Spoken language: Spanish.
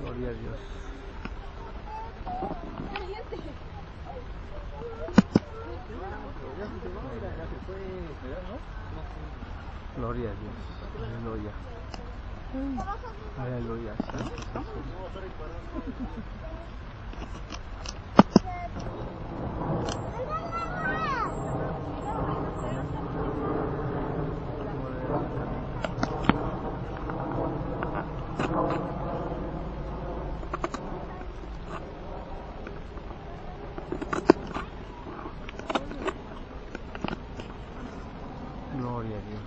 Gloria a Dios. Gloria a Dios. Aleluya. Aleluya. Gloria a Dios.